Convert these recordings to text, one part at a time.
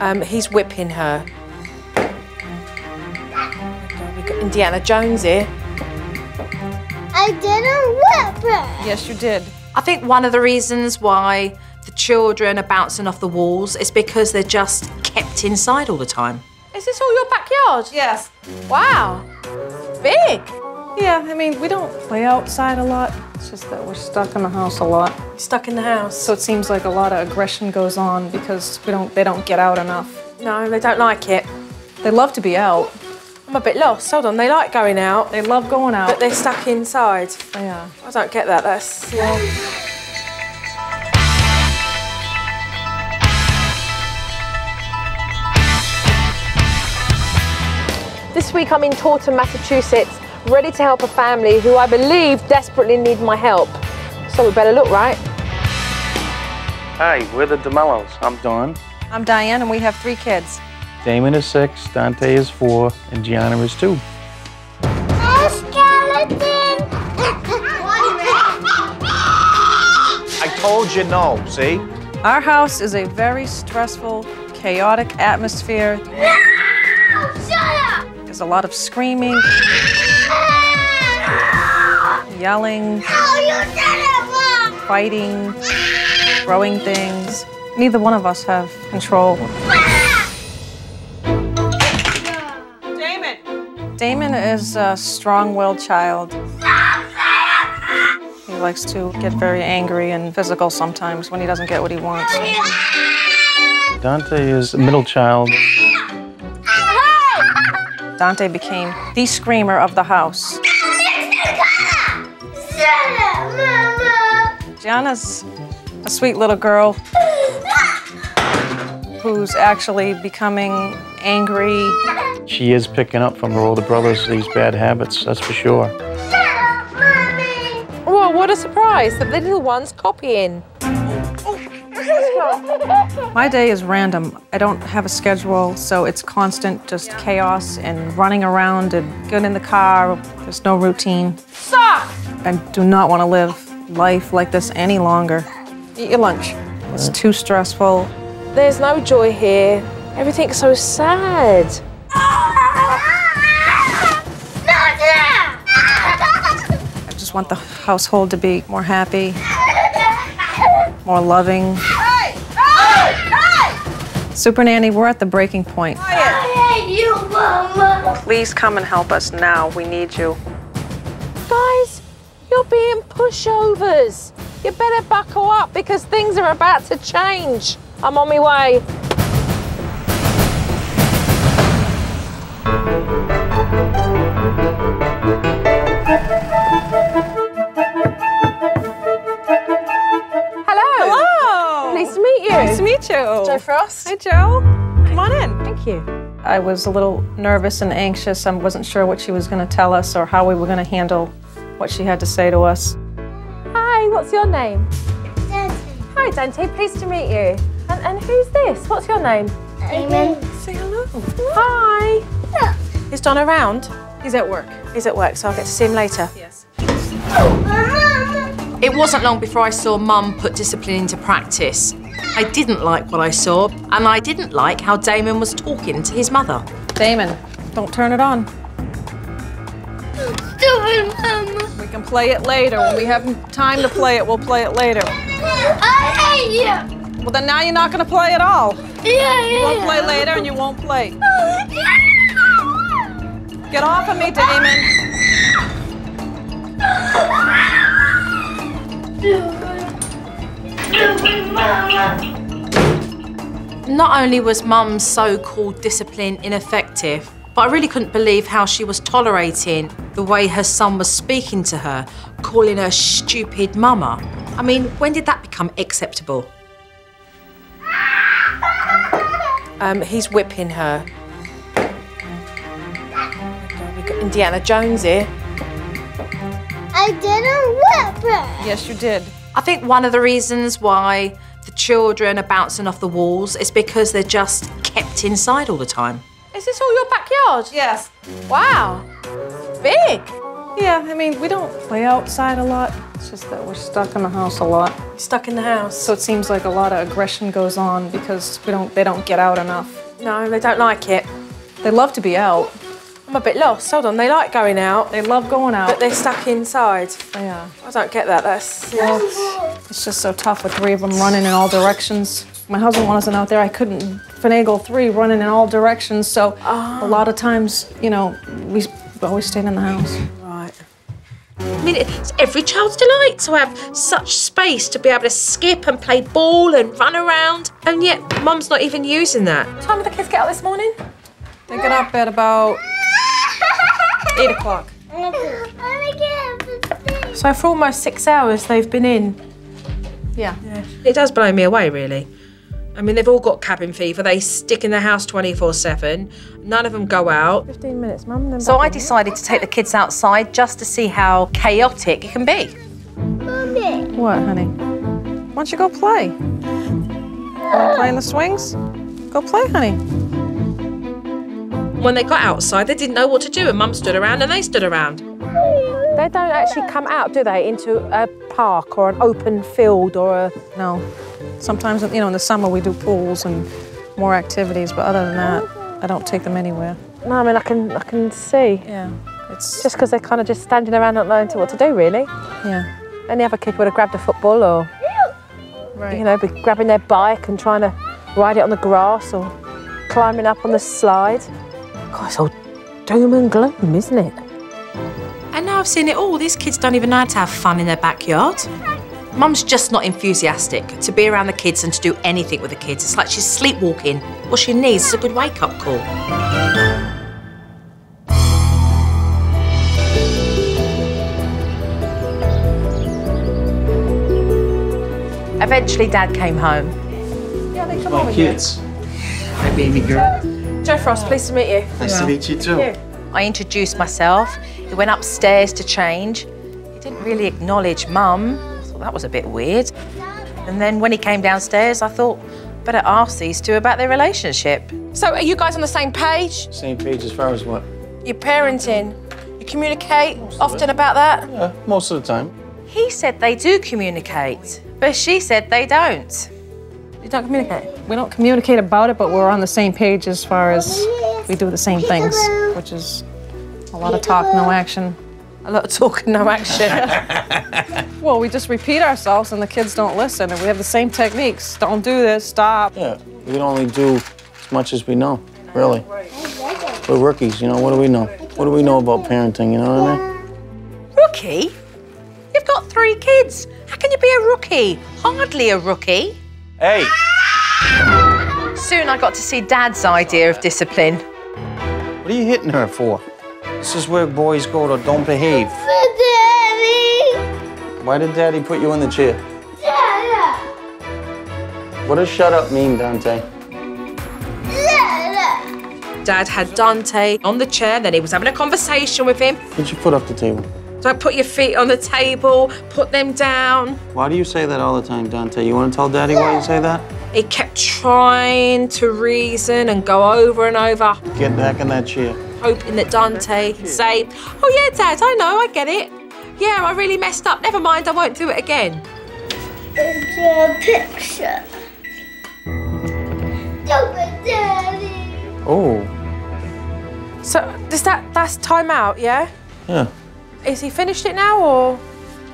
Um, he's whipping her. My God, we've got Indiana Jones here. I didn't whip her. Yes, you did. I think one of the reasons why the children are bouncing off the walls is because they're just kept inside all the time. Is this all your backyard? Yes. Wow. Big. Yeah, I mean, we don't play outside a lot. It's just that we're stuck in the house a lot. Stuck in the house. So it seems like a lot of aggression goes on because we don't they don't get out enough. No, they don't like it. They love to be out. I'm a bit lost. Hold on, they like going out, They love going out. but they're stuck inside. yeah. I don't get that. That's yeah. This week I'm in Taunton, Massachusetts, ready to help a family who I believe desperately need my help. So we better look, right? Hi, we're the DeMellos. I'm Don. I'm Diane, and we have three kids. Damon is six, Dante is four, and Gianna is two. A skeleton. I told you no, see? Our house is a very stressful, chaotic atmosphere. Shut up. There's a lot of screaming, yelling, Oh, you did it, Mom. fighting, throwing things. Neither one of us have control. Damon! Damon is a strong-willed child. He likes to get very angry and physical sometimes when he doesn't get what he wants. Dante is a middle child. Dante became the screamer of the house. Gianna's a sweet little girl who's actually becoming angry. She is picking up from her older brothers these bad habits, that's for sure. Shut up, Mommy. Well, what a surprise that the little one's copying. My day is random. I don't have a schedule, so it's constant just chaos and running around and getting in the car. There's no routine. Stop! I do not want to live life like this any longer. Eat your lunch. It's too stressful. There's no joy here. Everything's so sad. I just want the household to be more happy, more loving. Super Nanny, we're at the breaking point. Oh, I hate you, Mama. Please come and help us now. We need you. Guys, you're being pushovers. You better buckle up because things are about to change. I'm on my way. Hello. Hello. Pleased to meet you. Nice to meet you. Jo Frost. Hi, Jo. Come on in. Thank you. I was a little nervous and anxious. I wasn't sure what she was going to tell us or how we were going to handle what she had to say to us. Hi, what's your name? Hi, Dante. Pleased to meet you. And, and who's this? What's your name? Amen. Say hello. Hi. Is Don around? He's at work. He's at work, so I'll get to see him later. Yes. Oh. It wasn't long before I saw Mum put discipline into practice. I didn't like what I saw, and I didn't like how Damon was talking to his mother. Damon, don't turn it on. Stupid Mama. Can play it later. When we have time to play it, we'll play it later. I hate you. Well, then now you're not going to play at all. Yeah, yeah. You won't play later and you won't play. Get off of me, Damon. Not only was Mum's so called discipline ineffective, but I really couldn't believe how she was tolerating the way her son was speaking to her, calling her stupid mama. I mean, when did that become acceptable? Um, he's whipping her. Oh my God, we've got Indiana Jones here. I didn't whip her. Yes, you did. I think one of the reasons why the children are bouncing off the walls is because they're just kept inside all the time. Is this all your backyard? Yes. Wow. Big. Yeah, I mean, we don't play outside a lot. It's just that we're stuck in the house a lot. Stuck in the house. So it seems like a lot of aggression goes on because we don't they don't get out enough. No, they don't like it. They love to be out. I'm a bit lost. Hold on, they like going out, They love going out. but they're stuck inside. yeah. I don't get that. That's yeah. It's just so tough with three of them running in all directions. My husband wasn't out there. I couldn't finagle three running in all directions. So a lot of times, you know, we always stayed in the house. right. I mean, it's every child's delight to have such space to be able to skip and play ball and run around, and yet mum's not even using that. What time did the kids get up this morning? They get up at about eight o'clock. So for almost six hours they've been in. Yeah. Yeah. It does blow me away, really. I mean, they've all got cabin fever. They stick in the house 24 7. None of them go out. 15 minutes, mum. Then So I decided to take the kids outside just to see how chaotic it can be. Mummy. What, honey? Why don't you go play? Wanna play in the swings? Go play, honey. When they got outside, they didn't know what to do, and mum stood around and they stood around. They don't actually come out, do they, into a park or an open field or a. No. Sometimes, you know, in the summer we do pools and more activities, but other than that, I don't take them anywhere. No, I mean I can I can see. Yeah. It's Just because they're kind of just standing around not knowing what to do, really. yeah. Any other kid would have grabbed a football or Right. you know, be grabbing their bike and trying to ride it on the grass or climbing up on the slide. God, it's all doom and gloom, isn't it? And now I've seen it all. These kids don't even know how to have fun in their backyard. Mum's just not enthusiastic to be around the kids and to do anything with the kids. It's like she's sleepwalking. What she needs is a good wake up call. Eventually, Dad came home. Yeah, they come My kids. Hi, baby girl. Jo Frost, pleased to meet you. Nice to meet you too. I introduced myself. He went upstairs to change. He didn't really acknowledge Mum. I thought that was a bit weird. And then when he came downstairs, I thought, better ask these two about their relationship. So, are you guys on the same page? Same page as far as what? You're parenting. You communicate often about that? Yeah, most of the time. He said they do communicate, but she said they don't. You don't communicate. We don't communicate about it, but we're on the same page as far as we do the same things, which is a lot of talk, no action. A lot of talk and no action. Well, we just repeat ourselves and the kids don't listen, and we have the same techniques. Don't do this, stop. Yeah, we can only do as much as we know, really. We're rookies, you know, what do we know? What do we know about parenting, you know what I mean? Rookie? You've got three kids. How can you be a rookie? Hardly a rookie. Hey, Soon I got to see Dad's idea of discipline. What are you hitting her for? This is where boys go to don't behave. Daddy! Why did Daddy put you in the chair? Dada! What does shut up mean, Dante? Dada! Dad had Dante on the chair, then he was having a conversation with him. Put your foot off the table. Don't put your feet on the table, put them down. Why do you say that all the time, Dante? You want to tell Daddy why you say that? He kept trying to reason and go over and over, Get back in that chair. hoping that Dante would say, Oh, yeah, Dad, I know, I get it. Yeah, I really messed up. Never mind, I won't do it again. It's a picture. Stupid Daddy! Oh, so, is that that's time out, yeah? yeah. Is he finished it now, or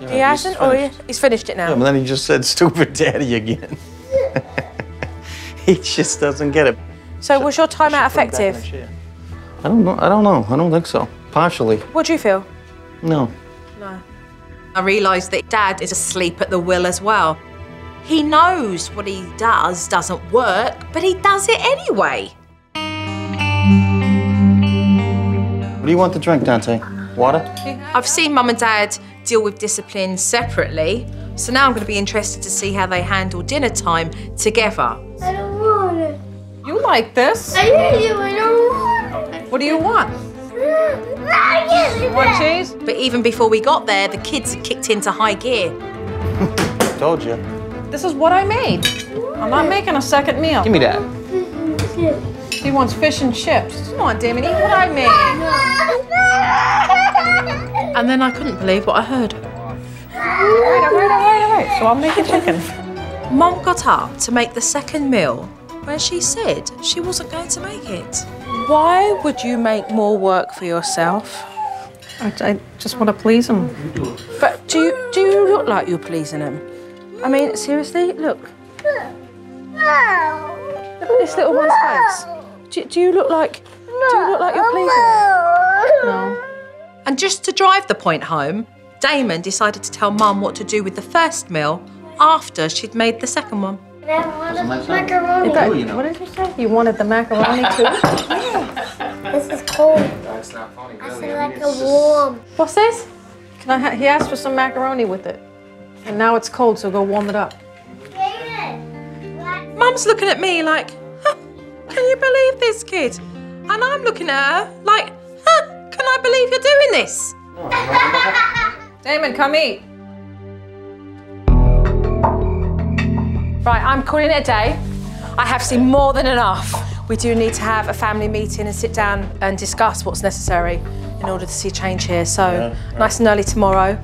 he hasn't, or he, he's finished it now? Yeah, but then he just said stupid daddy again. he just doesn't get it. so, was your time out Put him back in the effective? I don't know. I don't know. I don't think so. Partially. What do you feel? No. No. I realised that Dad is asleep at the wheel as well. He knows what he does doesn't work, but he does it anyway. What do you want to drink, Dante? Water? I've seen Mum and Dad deal with discipline separately, so now I'm going to be interested to see how they handle dinner time together. I don't want it. You like this? I hear you, I don't want it. What do you want? I. Want cheese? But even before we got there, the kids had kicked into high gear. Told you. This is what I made. I'm not making a second meal. Give me that. He wants fish and chips. Come on, Damon, eat what I made. And then I couldn't believe what I heard. So I'll make you chicken. Mom got up to make the second meal when she said she wasn't going to make it. Why would you make more work for yourself? I, I just want to please him. But do you, do you look like you're pleasing him? I mean, seriously, look. Look at this little one's face. Do, do you look like do you look like you're pleasing him? No. And just to drive the point home, Damon decided to tell Mum what to do with the first meal after she'd made the second one. Macaroni. What did you say? You wanted the macaroni too? This is cold. That's not funny. I said like a warm. What's this? Can I? Ha- he asked for some macaroni with it, and now it's cold, so go warm it up. Mum's looking at me like, huh, can you believe this kid? And I'm looking at her like, huh, can I believe you're doing this? Damon, come eat. Right, I'm calling it a day. I have seen more than enough. We do need to have a family meeting and sit down and discuss what's necessary in order to see change here. So, nice and early tomorrow.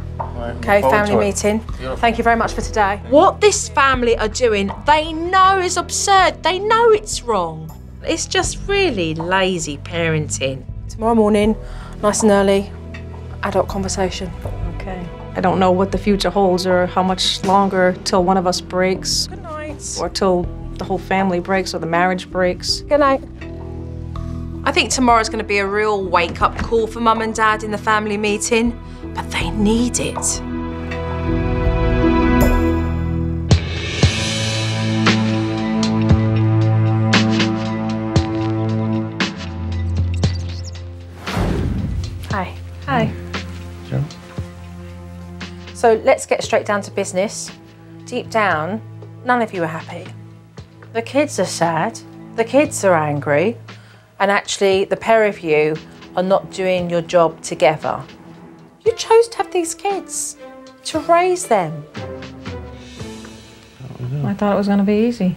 Okay, family meeting. Thank you very much for today. What this family are doing, they know is absurd. They know it's wrong. It's just really lazy parenting. Tomorrow morning, nice and early, adult conversation. Okay. I don't know what the future holds or how much longer till one of us breaks Good night. or till the whole family breaks or the marriage breaks. Good night. I think tomorrow's going to be a real wake up call for mum and dad in the family meeting, but they need it. So let's get straight down to business. Deep down, none of you are happy. The kids are sad, the kids are angry, and actually, the pair of you are not doing your job together. You chose to have these kids, to raise them. I thought it was going to be easy.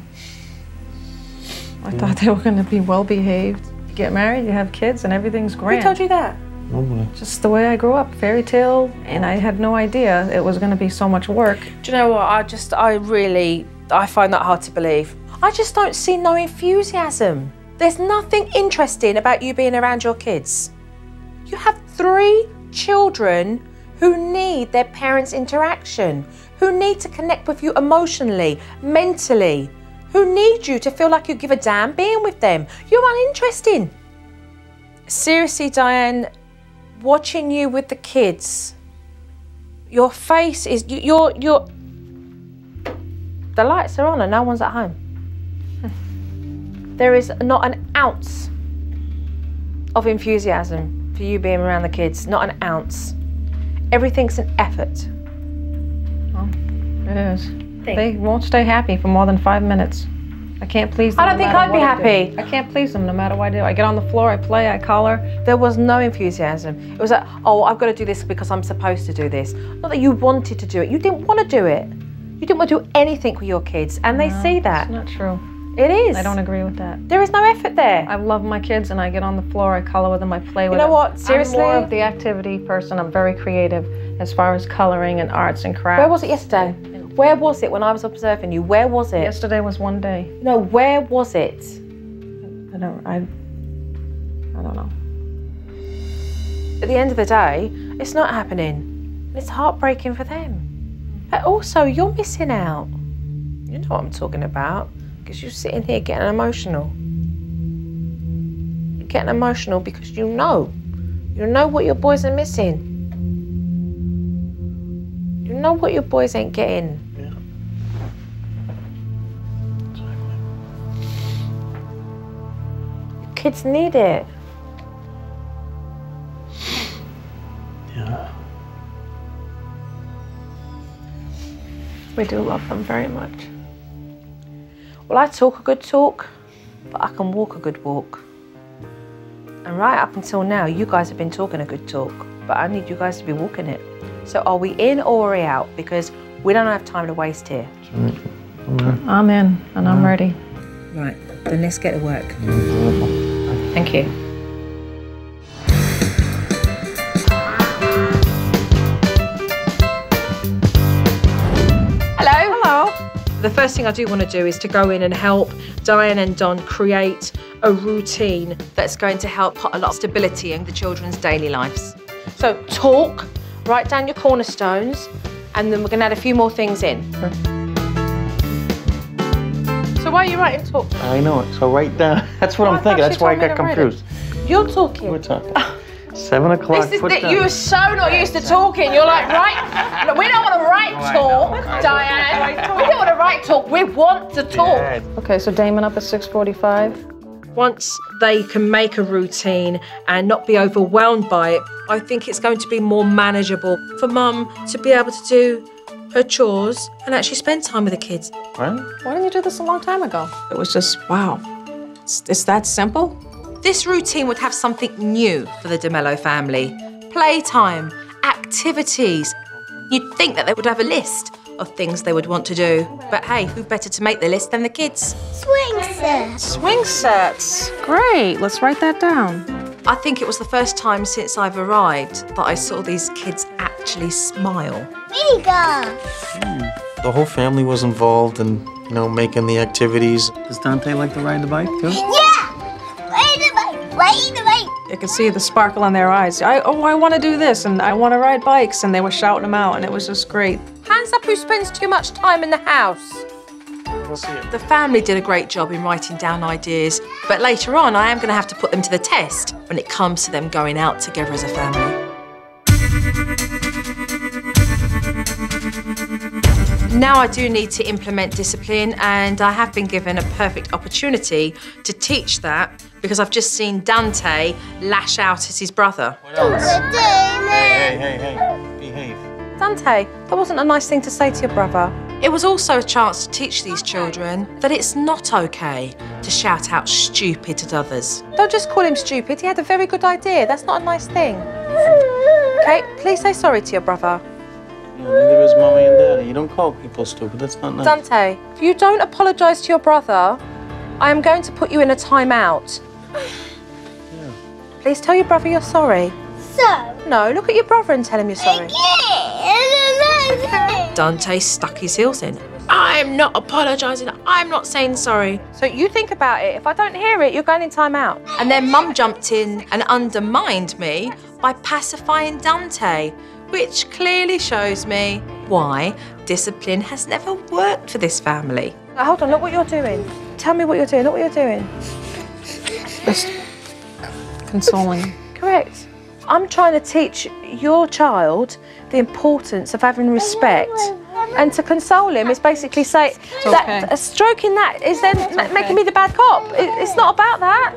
I thought they were going to be well behaved. You get married, you have kids, and everything's great. Who told you that? Nobody. Just the way I grew up, fairy tale, and I had no idea it was going to be so much work. Do you know what? I just, I really, I find that hard to believe. I just don't see no enthusiasm. There's nothing interesting about you being around your kids. You have three children who need their parents' interaction, who need to connect with you emotionally, mentally, who need you to feel like you give a damn being with them. You're uninteresting. Seriously, Diane, watching you with the kids, your face is you- you're you're the lights are on and no one's at home. There is not an ounce of enthusiasm for you being around the kids, not an ounce. Everything's an effort. It is. They won't stay happy for more than five minutes. I can't please them. I don't no think I'd be what I happy. I can't please them no matter what I do. I get on the floor, I play, I collar. There was no enthusiasm. It was like, oh, I've got to do this because I'm supposed to do this. Not that you wanted to do it. You didn't want to do it. You didn't want to do anything with your kids, and they see that. It's not true. It is. I don't agree with that. There is no effort there. I love my kids and I get on the floor, I color with them, I play with them. You know what? Seriously? I'm more of the activity person. I'm very creative as far as coloring and arts and crafts. Where was it yesterday? Where was it when I was observing you? Where was it? Yesterday was one day. No, where was it? I don't I I don't know. At the end of the day, it's not happening. It's heartbreaking for them. But also, you're missing out. You know what I'm talking about. Because you're sitting here getting emotional. You're getting emotional because you know. You know what your boys are missing. You know what your boys ain't getting. Kids need it. Yeah. We do love them very much. Well, I talk a good talk, but I can walk a good walk. And right up until now, you guys have been talking a good talk, but I need you guys to be walking it. So are we in or are we out? Because we don't have time to waste here. I'm in and I'm ready. Right, then let's get to work. Mm-hmm. Thank you. Hello. Hello. The first thing I do want to do is to go in and help Diane and Don create a routine that's going to help put a lot of stability in the children's daily lives. So talk, write down your cornerstones, and then we're going to add a few more things in. So why are you writing talk? I know it. So write down. That's what Well, I'm thinking. That's why I got to write it. confused. You're talking. We're talking. Seven o'clock. This is put that you are so not used to talking. You're like, right? Look, we don't want to write talk, Diane. We don't want to write talk. We want to talk. Yeah. Okay, so Damon up at 6:45. Once they can make a routine and not be overwhelmed by it, I think it's going to be more manageable for mum to be able to do her chores and actually spend time with the kids. Right? Why didn't you do this a long time ago? It was just wow. It's, it's that simple. This routine would have something new for the DeMello family playtime, activities. You'd think that they would have a list of things they would want to do. But hey, who better to make the list than the kids? Swing set. Swing sets. Great. Let's write that down. I think it was the first time since I've arrived that I saw these kids actually smile. Bigger. Hmm. The whole family was involved in, you know, making the activities. Does Dante like to ride the bike too? Yeah. Wait a minute. Wait a minute. I could see the sparkle in their eyes. I, oh, I want to do this, and I want to ride bikes, and they were shouting them out, and it was just great. Hands up who spends too much time in the house. We'll. The family did a great job in writing down ideas, but later on I am going to have to put them to the test when it comes to them going out together as a family. Now I do need to implement discipline, and I have been given a perfect opportunity to teach that because I've just seen Dante lash out at his brother. What else? Damon. Hey, hey, hey. Behave. Dante, that wasn't a nice thing to say to your brother. It was also a chance to teach these children that it's not okay to shout out stupid at others. Don't just call him stupid, he had a very good idea. That's not a nice thing. Okay, please say sorry to your brother. No, neither is mommy and daddy. You don't call people stupid. That's not nice. Dante, if you don't apologise to your brother, I am going to put you in a timeout. Yeah. Please tell your brother you're sorry. So. No, look at your brother and tell him you're sorry. Yeah. Dante stuck his heels in. I'm not apologising. I'm not saying sorry. So you think about it. If I don't hear it, you're going in time out. And then Mum jumped in and undermined me by pacifying Dante, which clearly shows me why discipline has never worked for this family. Now, hold on, look what you're doing. Tell me what you're doing. Look what you're doing. Just consoling. Correct. I'm trying to teach your child the importance of having respect. And to console him is basically say that okay. uh, stroking that is then ma- making me the bad cop. It- it's not about that.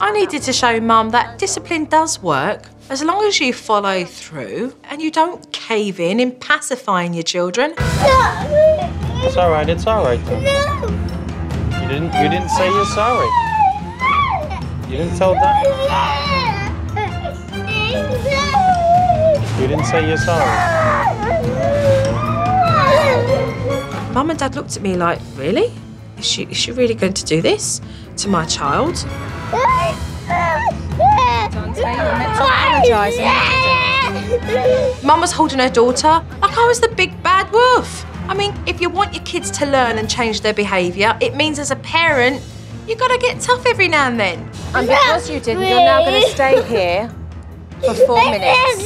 I needed to show Mum that discipline does work as long as you follow through and you don't cave in in pacifying your children. It's all right. It's all right. Though. You didn't. You didn't say you're sorry. You didn't tell them. You didn't say you're sorry. Mum and Dad looked at me like, really? Is she, is she really going to do this to my child? Mum was holding her daughter like I was the big bad wolf. I mean, if you want your kids to learn and change their behaviour, it means as a parent, you've got to get tough every now and then. And because you didn't, you're now going to stay here for four minutes.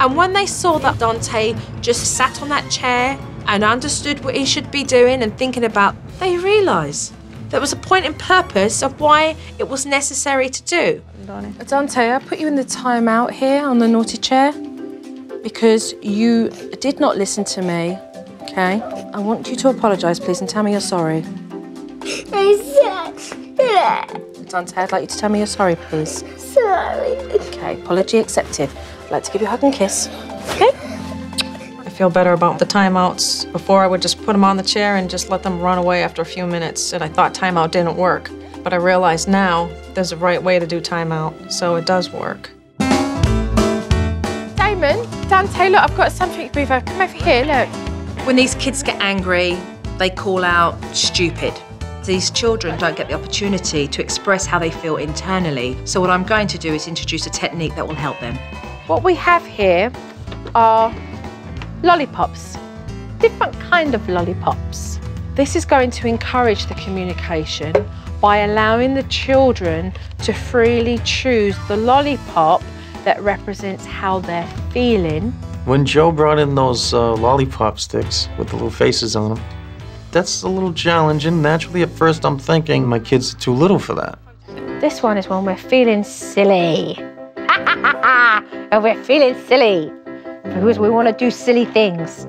And when they saw that Dante just sat on that chair and understood what he should be doing and thinking about, they realised there was a point and purpose of why it was necessary to do. Dante, I put you in the timeout here on the naughty chair because you did not listen to me. Okay? I want you to apologise, please, and tell me you're sorry. Dante, I'd like you to tell me you're sorry, please. Sorry. Okay, apology accepted. I'd like to give you a hug and kiss. Okay? I feel better about the timeouts. Before, I would just put them on the chair and just let them run away after a few minutes, and I thought timeout didn't work. But I realize now there's a right way to do timeout, so it does work. Damon, Dan Taylor, I've got something to move over. Come over here, look. When these kids get angry, they call out stupid. These children don't get the opportunity to express how they feel internally. So, what I'm going to do is introduce a technique that will help them. What we have here are lollipops. Different kind of lollipops. This is going to encourage the communication by allowing the children to freely choose the lollipop that represents how they're feeling. When Jo brought in those uh, lollipop sticks with the little faces on them, that's a little challenging. Naturally, at first, I'm thinking my kids are too little for that. This one is when we're feeling silly. and we're feeling silly because we want to do silly things.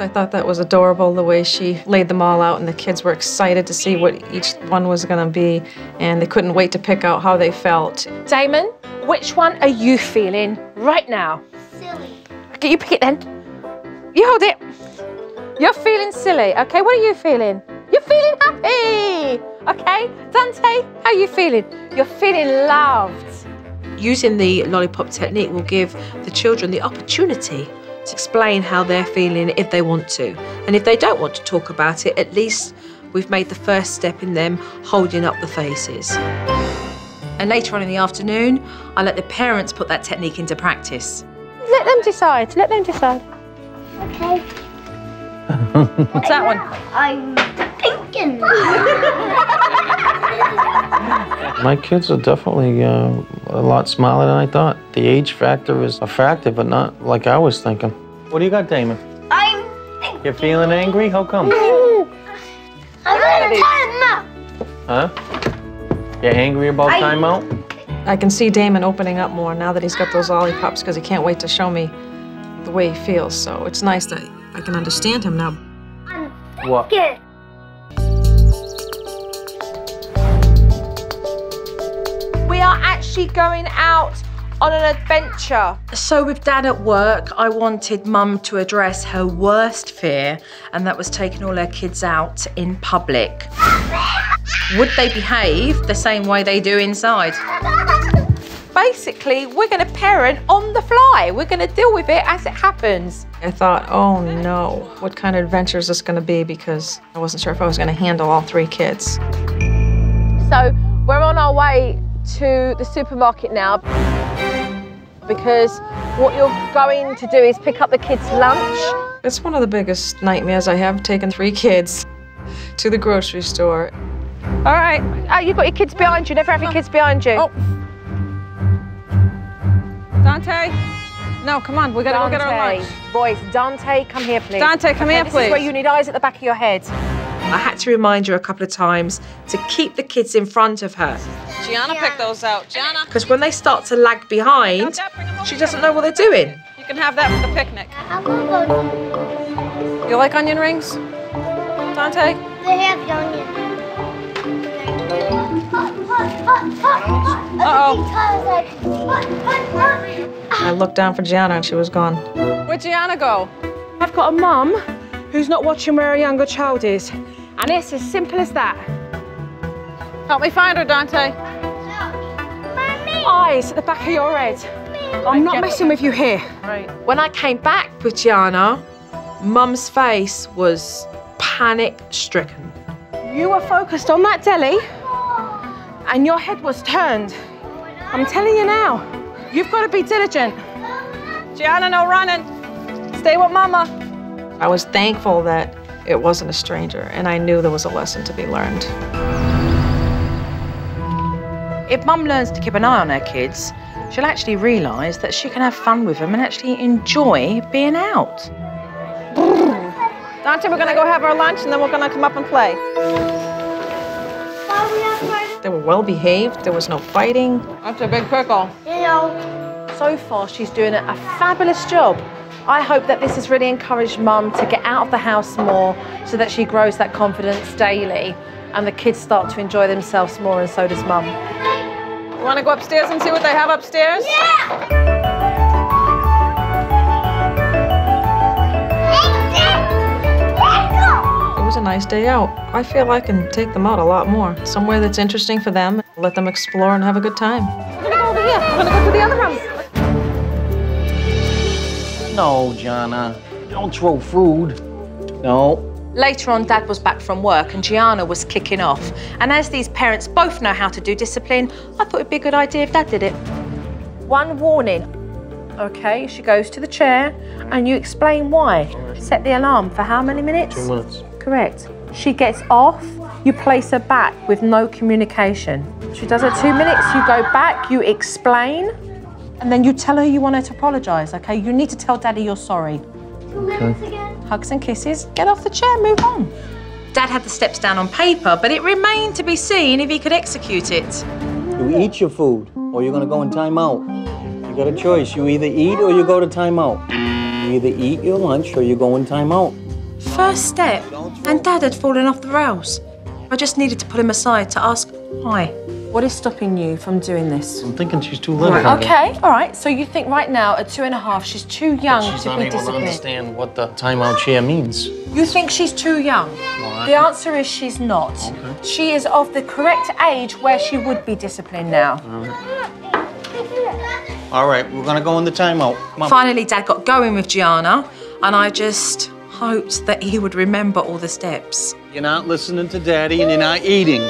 I thought that was adorable the way she laid them all out, and the kids were excited to see what each one was going to be, and they couldn't wait to pick out how they felt. Damon, which one are you feeling right now? Silly. Okay, you pick it then. You hold it. You're feeling silly. Okay, what are you feeling? You're feeling happy. Okay, Dante, how are you feeling? You're feeling loved. Using the lollipop technique will give the children the opportunity to explain how they're feeling if they want to. And if they don't want to talk about it, at least we've made the first step in them holding up the faces. And later on in the afternoon, I let the parents put that technique into practice. Let them decide. Let them decide. Okay. What's that one? I'm thinking. My kids are definitely uh, a lot smaller than I thought. The age factor is a factor, but not like I was thinking. What do you got, Damon? I'm thinking. You're feeling angry? How come? I'm gonna time up. Huh? You're angry about I- timeout? I can see Damon opening up more now that he's got those lollipops because he can't wait to show me the way he feels. So it's nice that I can understand him now. What? Good. We are actually going out on an adventure. So, with dad at work, I wanted mum to address her worst fear, and that was taking all her kids out in public. Would they behave the same way they do inside? Basically, we're going to parent on the fly. We're going to deal with it as it happens. I thought, oh no, what kind of adventure is this going to be? Because I wasn't sure if I was going to handle all three kids. So we're on our way to the supermarket now because what you're going to do is pick up the kids' lunch. It's one of the biggest nightmares I have, taking three kids to the grocery store. All right. Oh, you've got your kids behind you. Never have your kids behind you. Oh. Dante? No, come on, we gotta go get our lunch. Boys, Dante, come here, please. Dante, come here, this please. is where you need eyes at the back of your head. I had to remind her a couple of times to keep the kids in front of her. Gianna picked those out. Gianna, Because when they start to lag behind, she doesn't know what they're doing. you can have that for the picnic. I'm gonna go. You like onion rings? Dante? They have onion. Uh-oh. I looked down for Gianna and she was gone. Where'd Gianna go? I've got a mum who's not watching where a younger child is. And it's as simple as that. Help me find her, Dante. Eyes at the back of your head. I'm not messing with you here. Right. When I came back with Gianna, Mum's face was panic stricken. You were focused on that deli and your head was turned. I'm telling you now, you've got to be diligent. Gianna, no running. Stay with Mama. I was thankful that it wasn't a stranger, and I knew there was a lesson to be learned. If mum learns to keep an eye on her kids, she'll actually realise that she can have fun with them and actually enjoy being out. Dante, we're gonna go have our lunch, and then we're gonna come up and play. Why we have Friday? They were well behaved. There was no fighting. That's a big pickle. You know, So far, she's doing a a fabulous job. I hope that this has really encouraged Mum to get out of the house more so that she grows that confidence daily and the kids start to enjoy themselves more, and so does Mum. You wanna go upstairs and see what they have upstairs? Yeah. It was a nice day out. I feel I can take them out a lot more. Somewhere that's interesting for them. Let them explore and have a good time. We're gonna go over here. We're gonna go to the other room. No, Gianna, Don't throw food. No. Later on, Dad was back from work and Gianna was kicking off. And as these parents both know how to do discipline, I thought it'd be a good idea if Dad did it. One warning Okay, she goes to the chair and you explain why. Set the alarm for how many minutes? Two minutes. Correct. She gets off, you place her back with no communication. She does her two minutes, you go back, you explain, and then you tell her you want her to apologise, okay? You need to tell daddy you're sorry. Okay. Hugs and kisses, get off the chair, move on. Dad had the steps down on paper, but it remained to be seen if he could execute it. You eat your food, or you're gonna go in timeout. You got a choice. You either eat or you go to timeout. You either eat your lunch or you go in timeout. First step, and Dad had fallen off the rails. I just needed to pull him aside to ask why. What is stopping you from doing this? I'm thinking she's too little. Okay, all right. So you think right now at two and a half, she's too young She's to not be able to disciplined. understand what the timeout chair means. You think she's too young? The answer is she's not. Okay. She is of the correct age where she would be disciplined now. All right, we're gonna go in the timeout. Finally, Dad got going with Gianna, and I just hoped that he would remember all the steps. You're not listening to daddy and you're not eating.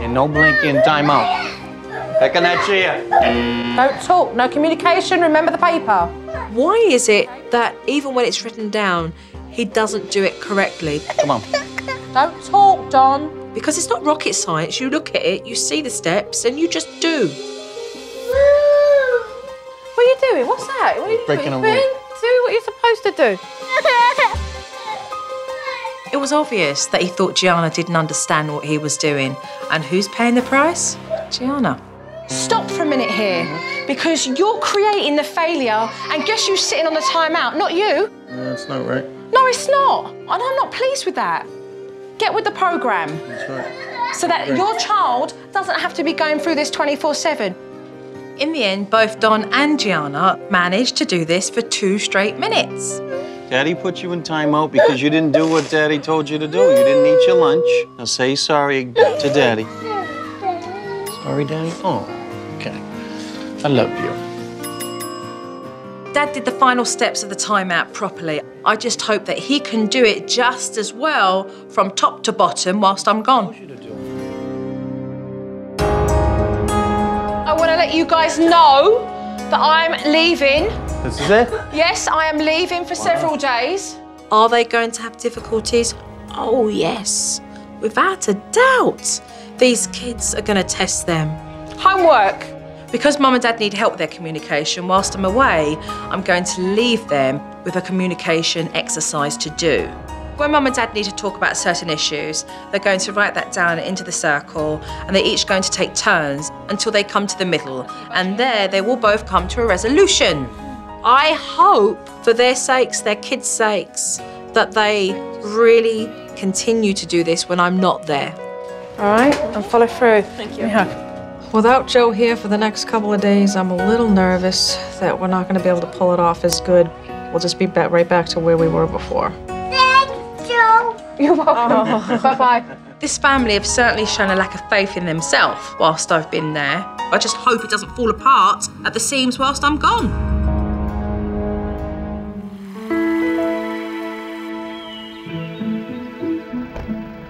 And no blinking, timeout. Back on that chair. Don't talk, no communication, remember the paper. Why is it that even when it's written down, he doesn't do it correctly? Come on. Don't talk, Don. Because it's not rocket science. You look at it, you see the steps, and you just do. What are you doing? What's that? What are you Breaking doing? a rule. Do what you're supposed to do. It was obvious that he thought Gianna didn't understand what he was doing. And who's paying the price? Gianna. Stop for a minute here, because you're creating the failure, and guess who's sitting on the timeout? Not you. That's not right. No, it's not. And I'm not pleased with that. Get with the program. That's right. So that your child doesn't have to be going through this 24 7. In the end, both Don and Gianna managed to do this for two straight minutes. Daddy put you in timeout because you didn't do what daddy told you to do. You didn't eat your lunch. Now say sorry to daddy. Sorry, Daddy. Oh, okay. I love you. Dad did the final steps of the timeout properly. I just hope that he can do it just as well from top to bottom whilst I'm gone. I want to let you guys know that I'm leaving. This is it? Yes, I am leaving for several days. Are they going to have difficulties? Oh, yes. Without a doubt. These kids are going to test them. Homework. Because mum and dad need help with their communication whilst I'm away, I'm going to leave them with a communication exercise to do. When mum and dad need to talk about certain issues, they're going to write that down into the circle and they're each going to take turns until they come to the middle. And there they will both come to a resolution. I hope, for their sakes, their kids' sakes, that they really continue to do this when I'm not there. All right, and follow through. Thank you. Without Jo here for the next couple of days, I'm a little nervous that we're not going to be able to pull it off as good. We'll just be back, right back to where we were before. Thanks, Jo. You're welcome. Oh. bye bye. This family have certainly shown a lack of faith in themselves whilst I've been there. I just hope it doesn't fall apart at the seams whilst I'm gone.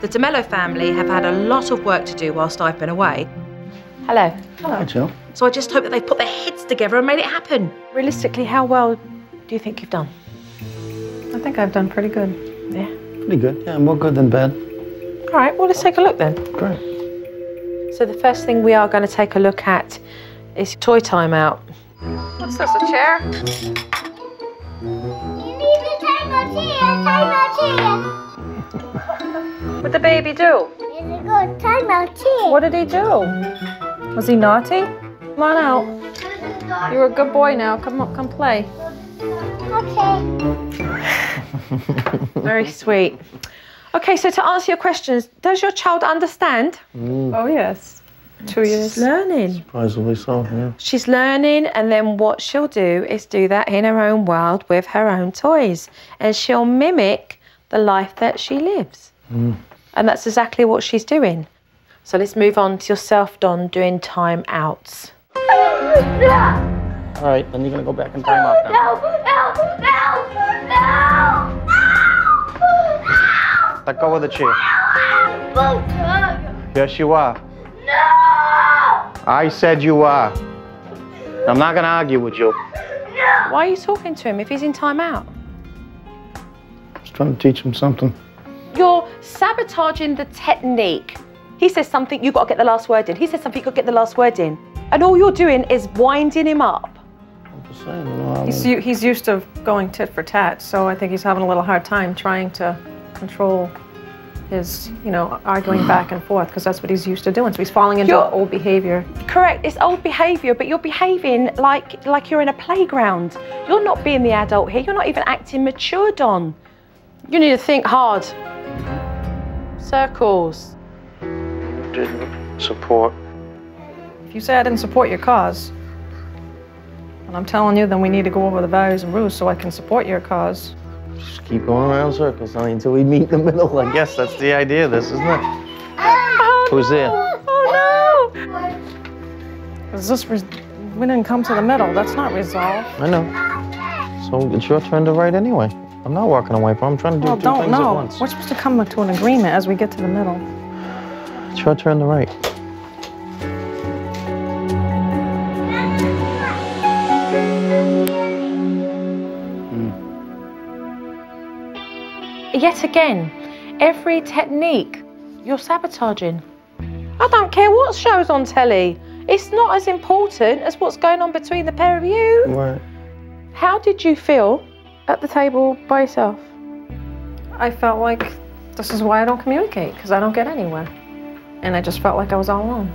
The DeMello family have had a lot of work to do whilst I've been away. Hello. Hi, Jo. So I just hope that they've put their heads together and made it happen. Realistically, how well do you think you've done? I think I've done pretty good. Yeah. Pretty good. Yeah, more good than bad. All right, well, let's take a look then. Great. So, the first thing we are going to take a look at is toy time out. What's this, a chair? You need a timeout here, timeout here. What did the baby do? There's a good timeout here. What did he do? Was he naughty? Come on out. You're a good boy now. Come on, come play. Okay. Very sweet. Okay, so to answer your questions, does your child understand? Mm. Oh yes. Two years. Learning. Surprisingly so, yeah. She's learning, and then what she'll do is do that in her own world with her own toys. And she'll mimic the life that she lives. Mm. And that's exactly what she's doing. So let's move on to yourself, Don, doing time outs. All right, then you're gonna go back in timeout now. No, no, no, no, Let go of the chair. no. Yes, you are. No! I said you are. I'm not gonna argue with you. Why are you talking to him if he's in timeout? Just trying to teach him something. You're sabotaging the technique. He says something, you've got to get the last word in. He says something, you've got to get the last word in. And all you're doing is winding him up. I'm just saying, you know, I He's, mean, u- he's used to going tit for tat, so I think he's having a little hard time trying to control his, you know, arguing back and forth because that's what he's used to doing. So he's falling into You're- old behavior. Correct, it's old behaviour, but you're behaving like like you're in a playground. You're not being the adult here. You're not even acting mature, Don. You need to think hard. Circles. didn't support. If you say I didn't support your cause, and I'm telling you, then we need to go over the values and rules so I can support your cause. Just keep going around circles honey, until we meet in the middle. I guess that's the idea of this, isn't it? Who's there? Oh no! Is this res- we didn't come to the middle. That's not resolved. I know. So it's your turn to write anyway. I'm not walking away from. I'm trying to do Well, two don't things at know. once. We're supposed to come to an agreement as we get to the middle. It's your turn to write. Hmm. Yet again, every technique you're sabotaging. I don't care what show's on telly. It's not as important as what's going on between the pair of you. Right. How did you feel at the table by yourself? I felt like this is why I don't communicate because I don't get anywhere, and I just felt like I was all alone.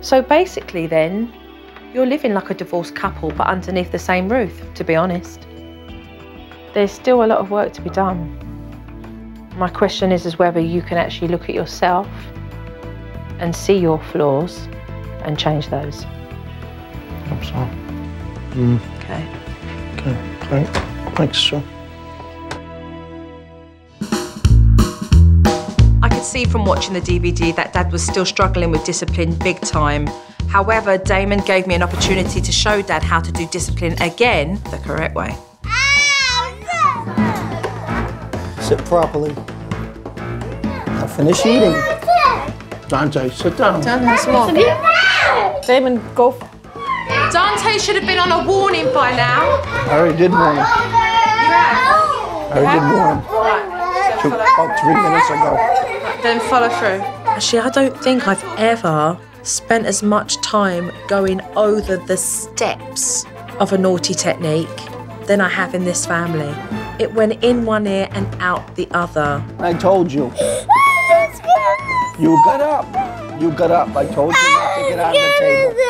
So basically, then, you're living like a divorced couple, but underneath the same roof, to be honest. There's still a lot of work to be done. My question is, is whether you can actually look at yourself and see your flaws and change those. I'm sorry. Mm. Okay. Okay. Great. Thanks, sure. I could see from watching the DVD that Dad was still struggling with discipline big time. However, Damon gave me an opportunity to show Dad how to do discipline again the correct way. Sit properly. Now finish eating. Dante, sit down. Damon, go. Dante should have been on a warning by now. I already did warn him. I already did warn him. Two- About three minutes ago. Then follow through. Actually, I don't think I've ever spent as much time going over the steps of a naughty technique than I have in this family. It went in one ear and out the other. I told you. You got up. You got up. I told you not to get out of the table.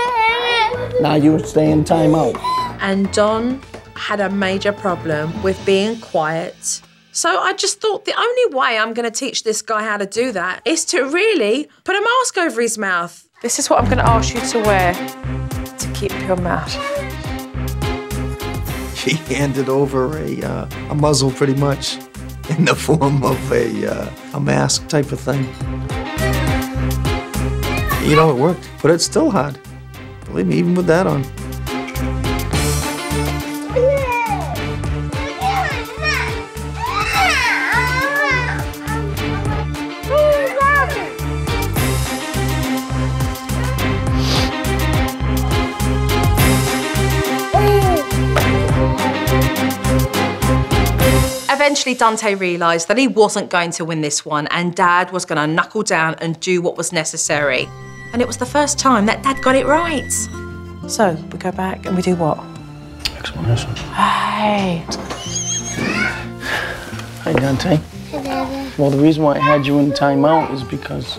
Now you would stay in timeout. And Don had a major problem with being quiet. So I just thought the only way I'm going to teach this guy how to do that is to really put a mask over his mouth. This is what I'm going to ask you to wear to keep your mouth. She handed over a, uh, a muzzle pretty much in the form of a, uh, a mask type of thing. You know, it worked, but it's still hard. Believe me, even with that on. Eventually, Dante realised that he wasn't going to win this one, and Dad was going to knuckle down and do what was necessary. And it was the first time that Dad got it right. So we go back and we do what? Explanation. Hey. Hi, Dante. Well, the reason why I had you in timeout is because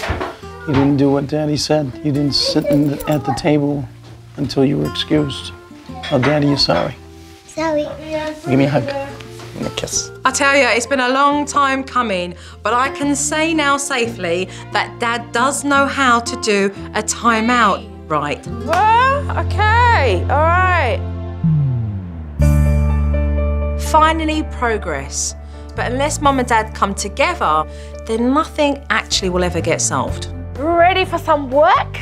you didn't do what Daddy said. You didn't sit in the, at the table until you were excused. Oh, Daddy, you're sorry. Sorry. Give me a hug. Give me a kiss. I tell you, it's been a long time coming, but I can say now safely that Dad does know how to do a timeout right. Well, okay, all right. Finally, progress. But unless Mum and Dad come together, then nothing actually will ever get solved. Ready for some work?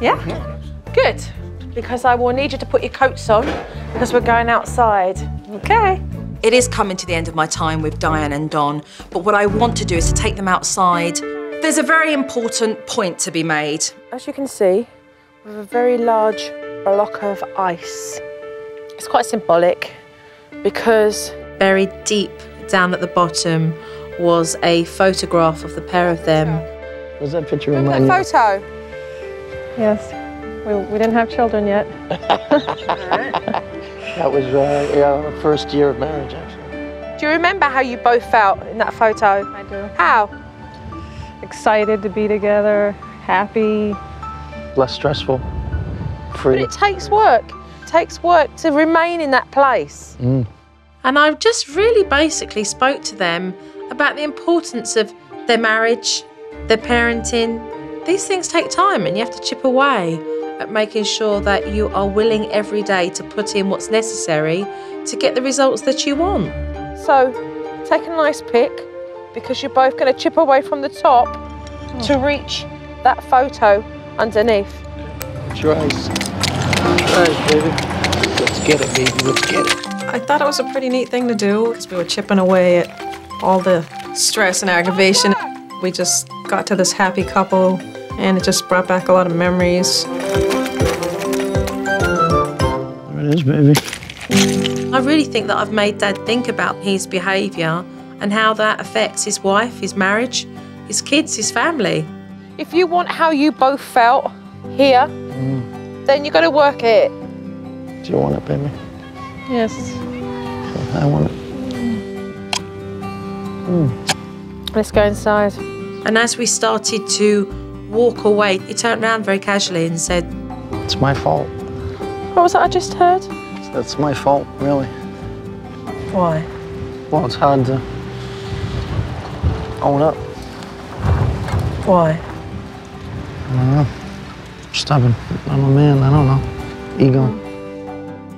Yeah. Good, because I will need you to put your coats on because we're going outside. Okay. It is coming to the end of my time with Diane and Don, but what I want to do is to take them outside. There's a very important point to be made. As you can see, we have a very large block of ice. It's quite symbolic because Buried deep down at the bottom was a photograph of the pair of them. Was that picture Remember remind that photo? Yes. We, we didn't have children yet. That was uh, yeah, our first year of marriage, actually. Do you remember how you both felt in that photo? I do. How? Excited to be together, happy. Less stressful, free. But it takes work. It takes work to remain in that place. Mm. And I just really basically spoke to them about the importance of their marriage, their parenting. These things take time and you have to chip away at making sure that you are willing every day to put in what's necessary to get the results that you want. So take a nice pick because you're both going to chip away from the top to oh. reach that photo underneath. It's your eyes. Your baby. Let's get it, baby. Let's get it. I thought it was a pretty neat thing to do because we were chipping away at all the stress and aggravation. We just got to this happy couple and it just brought back a lot of memories. There it is, baby. I really think that I've made Dad think about his behaviour and how that affects his wife, his marriage, his kids, his family. If you want how you both felt here, then you've got to work it. Do you want it, baby? Yes. I want it. Let's go inside. And as we started to walk away, he turned around very casually and said, It's my fault. What was that I just heard? That's my fault, really. Why? Well, it's hard to own up. Why? I don't know. Stubborn. I'm a man. I don't know. Ego.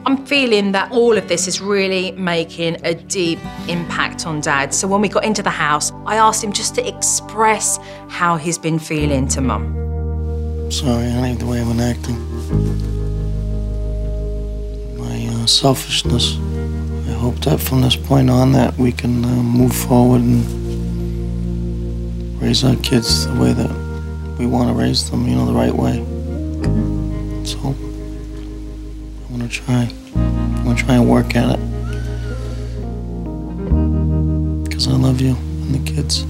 I'm feeling that all of this is really making a deep impact on Dad. So when we got into the house, I asked him just to express how he's been feeling to Mum. Sorry, I ain't the way I've been acting. My uh, selfishness. I hope that from this point on that we can uh, move forward and raise our kids the way that we want to raise them, you know, the right way. I want to try. I want to try and work at it. Because I love you and the kids.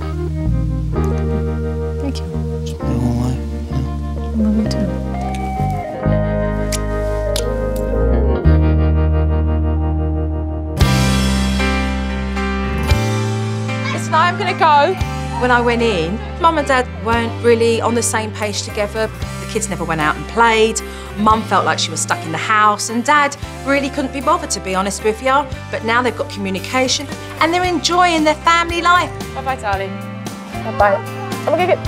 Thank you. It's my whole life. You know? I love you too. Listen, I'm going to go. When I went in, Mum and Dad weren't really on the same page together. The kids never went out and played. Mum felt like she was stuck in the house, and Dad really couldn't be bothered, to be honest with you. But now they've got communication and they're enjoying their family life. Bye bye, darling. Bye bye. I'm going to get.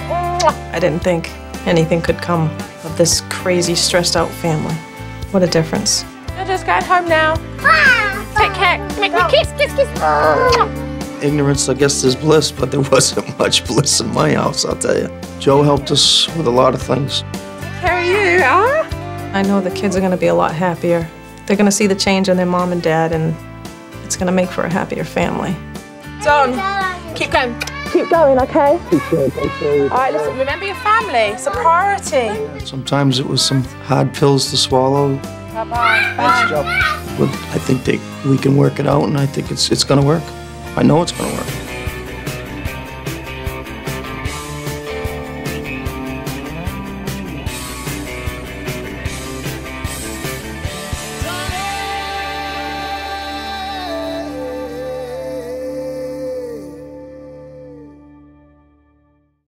I didn't think anything could come of this crazy, stressed out family. What a difference. You're just going home now. Take care. Make me kiss, kiss, kiss. Ignorance, I guess, is bliss, but there wasn't much bliss in my house, I'll tell you. Jo helped us with a lot of things. Of you, huh? I know the kids are going to be a lot happier. They're going to see the change in their mom and dad, and it's going to make for a happier family. Done. Keep going. Keep going, okay? All right, listen, remember your family. It's a priority. Sometimes it was some hard pills to swallow, Bye-bye. but I think they, we can work it out, and I think it's, it's gonna work. I know it's gonna work.